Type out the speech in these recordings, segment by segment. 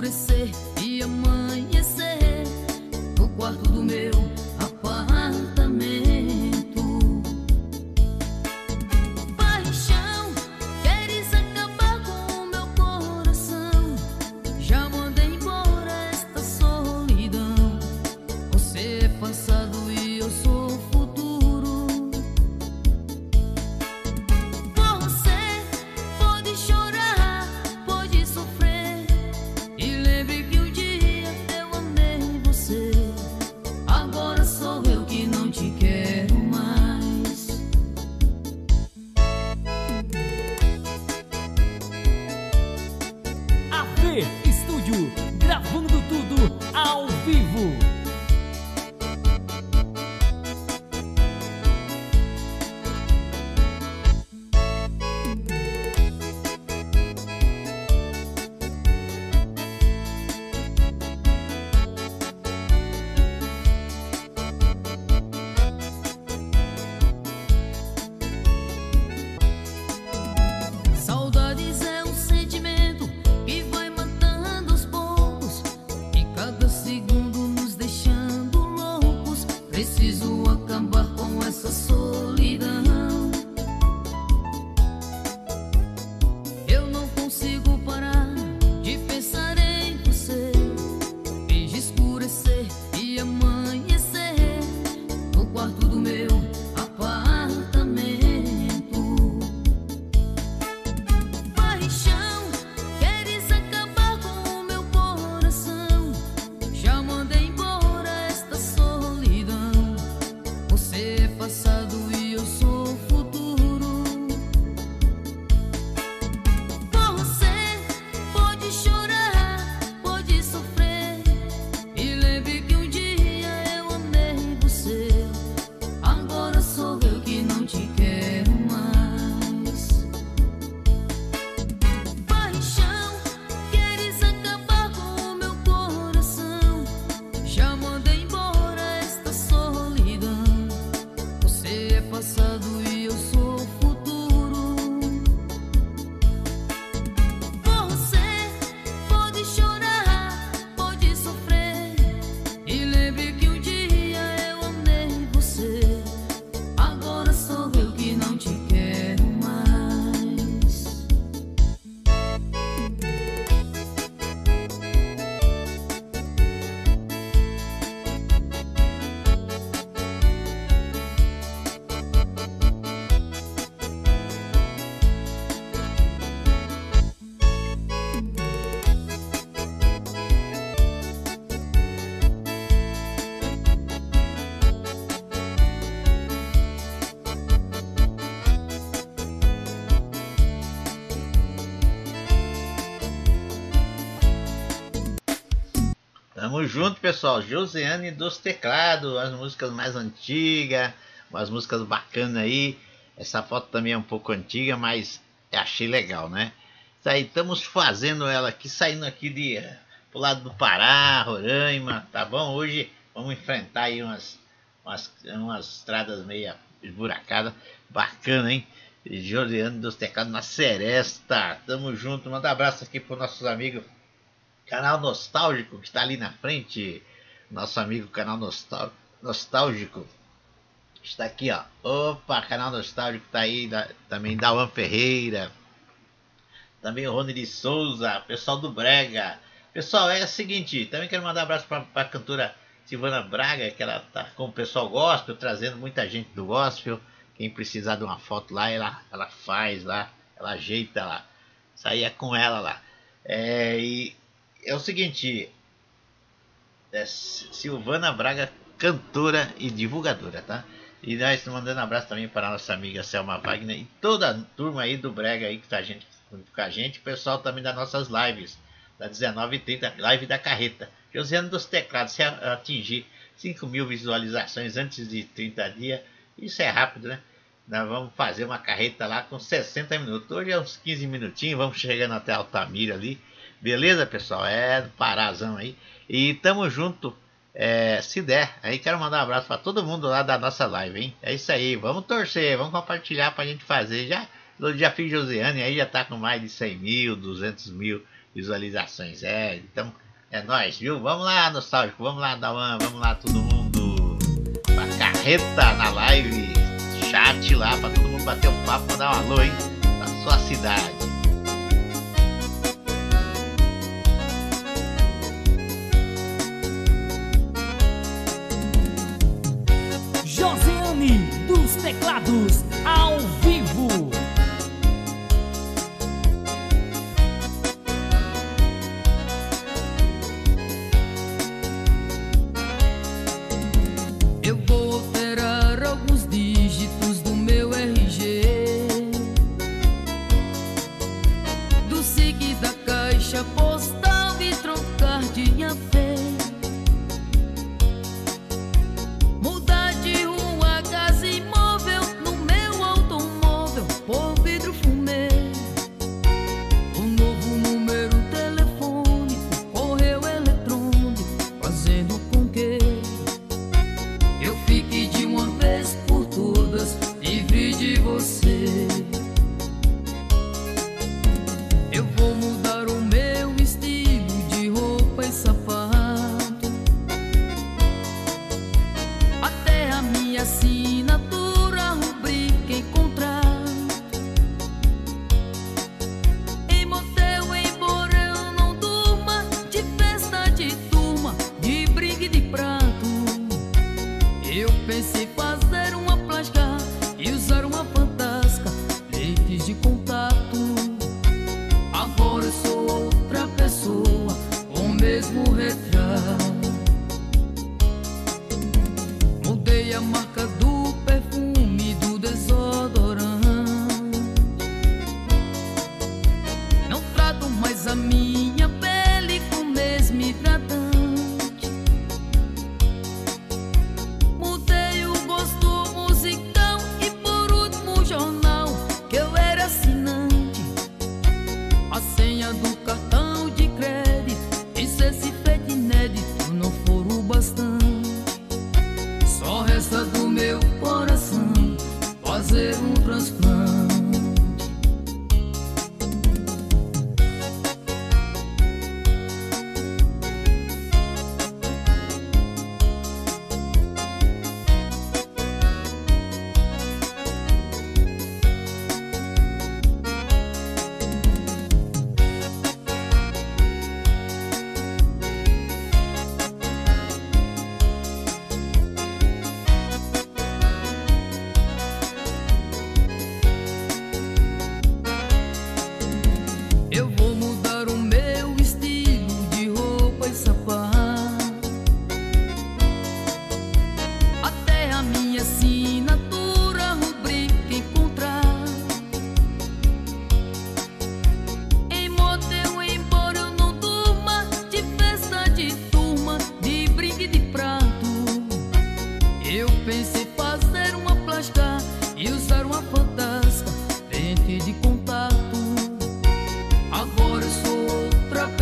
escurecer e amanhecer Preciso acabar com essa solidão. Tamo junto, pessoal. Josiane dos teclados, as músicas mais antigas, umas músicas bacanas aí. Essa foto também é um pouco antiga, mas achei legal, né? Isso aí, estamos fazendo ela aqui, saindo aqui de eh, pro lado do Pará, Roraima, tá bom? Hoje vamos enfrentar aí umas, umas, umas estradas meio esburacadas, bacana, hein? Josiane dos teclados na Seresta, tamo junto. Manda abraço aqui pro nossos amigos Canal Nostálgico, que está ali na frente. Nosso amigo Canal Nostal- Nostálgico. Está aqui, ó. Opa, Canal Nostálgico está aí. da- também Dawan Ferreira. Também o Rony de Souza. Pessoal do Brega. Pessoal, é o seguinte. Também quero mandar um abraço para a cantora Silvana Braga, que ela tá com o pessoal gospel, trazendo muita gente do gospel. Quem precisar de uma foto lá, ela, ela faz lá. Ela ajeita lá. É com ela lá. É, e é o seguinte, é Silvana Braga, cantora e divulgadora, tá? E nós mandando um abraço também para a nossa amiga Selma Wagner e toda a turma aí do Brega aí que está gente, com a gente. O pessoal também das nossas lives, da 19h30, live da carreta. Josiano dos Teclados, se atingir 5 mil visualizações antes de 30 dias, isso é rápido, né? Nós vamos fazer uma carreta lá com 60 minutos. Hoje é uns 15 minutinhos, vamos chegando até Altamira ali. Beleza, pessoal? É Parazão aí. E tamo junto, é, se der. Aí quero mandar um abraço para todo mundo lá da nossa live, hein? É isso aí, vamos torcer, vamos compartilhar pra gente fazer. Já, já fiz Josiane, aí já tá com mais de 100 mil, 200 mil visualizações. É, então é nóis, viu? Vamos lá, nostálgico, vamos lá, Dawan, vamos lá, todo mundo. Pra carreta na live, chat lá, pra todo mundo bater um papo, mandar um alô, hein? Na sua cidade.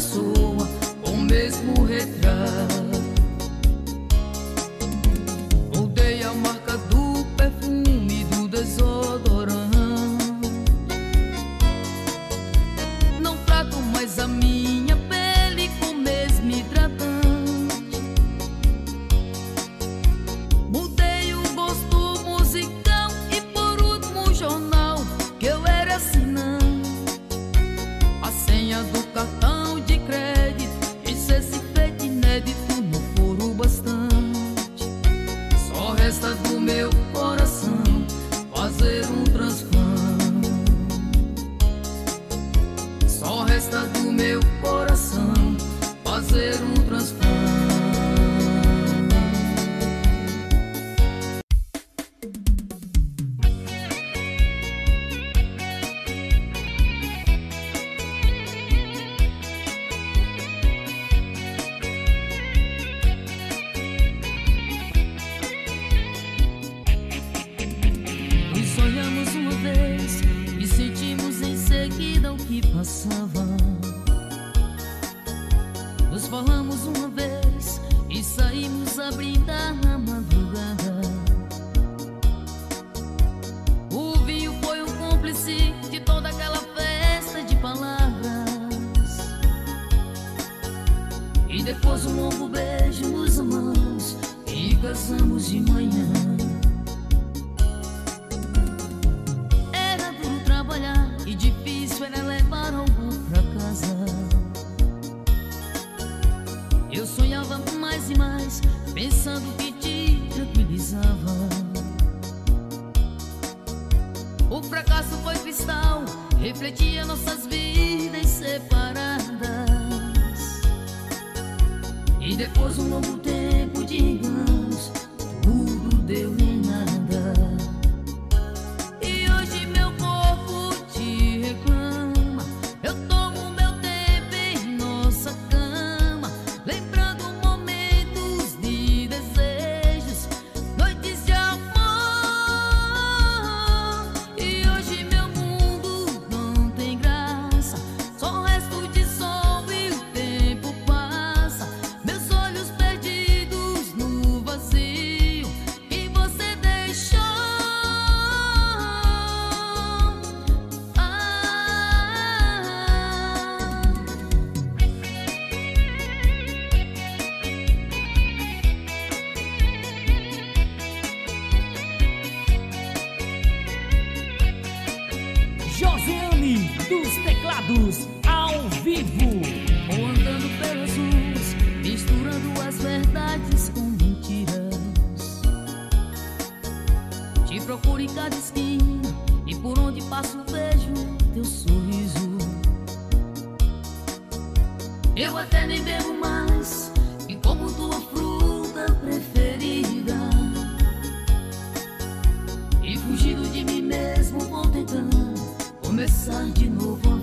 Pessoa, com o mesmo retrato. Mais e mais, pensando que te tranquilizava. O fracasso foi cristal, refletia nossas vidas separadas. E depois um longo tempo de enganos, tudo deu em procuro em cada esquina e por onde passo vejo teu sorriso. Eu até nem bebo mais e como tua fruta preferida. E fugindo de mim mesmo vou tentando começar de novo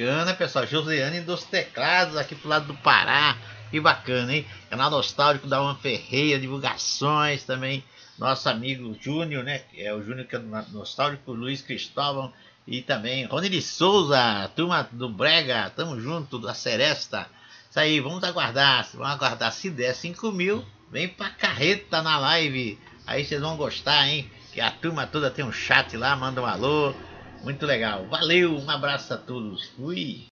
Bacana, pessoal. Josiane dos teclados aqui pro lado do Pará. Que bacana, hein? Canal Nostálgico da Uma Ferreira, divulgações também. Nosso amigo Júnior, né? É o Júnior que é Nostálgico, Luiz Cristóvão e também Rony de Souza, turma do Brega, tamo junto, da Seresta. Isso aí, vamos aguardar, vamos aguardar. Se der 5 mil, vem pra carreta na live. Aí vocês vão gostar, hein? Que a turma toda tem um chat lá, manda um alô. Muito legal. Valeu, um abraço a todos. Fui.